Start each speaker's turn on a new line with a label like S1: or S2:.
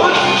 S1: Lord.